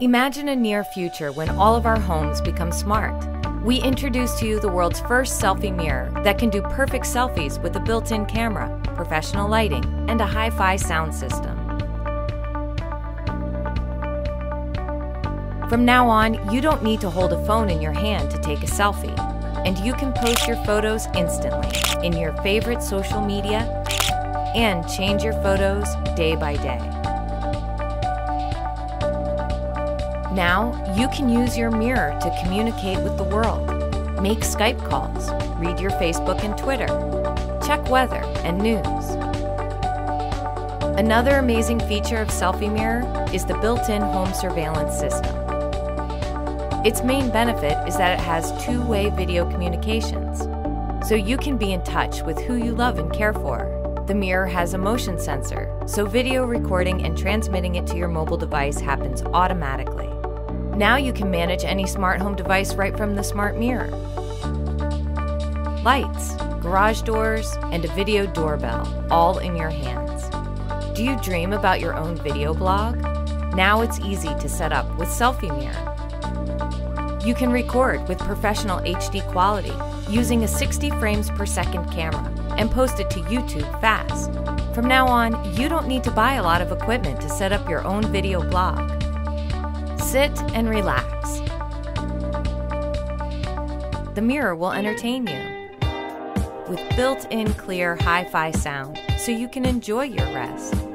Imagine a near future when all of our homes become smart. We introduce to you the world's first selfie mirror that can do perfect selfies with a built in camera, professional lighting, and a hi fi sound system. From now on, you don't need to hold a phone in your hand to take a selfie, and you can post your photos instantly in your favorite social media and change your photos day by day. Now, you can use your mirror to communicate with the world, make Skype calls, read your Facebook and Twitter, check weather and news. Another amazing feature of Selfie Mirror is the built in home surveillance system. Its main benefit is that it has two way video communications, so you can be in touch with who you love and care for. The mirror has a motion sensor, so video recording and transmitting it to your mobile device happens automatically. Now you can manage any smart home device right from the smart mirror. Lights, garage doors, and a video doorbell, all in your hands. Do you dream about your own video blog? Now it's easy to set up with Selfie Mirror. You can record with professional HD quality using a 60 frames per second camera and post it to YouTube fast. From now on, you don't need to buy a lot of equipment to set up your own video blog. Sit and relax. The mirror will entertain you with built in clear hi fi sound so you can enjoy your rest.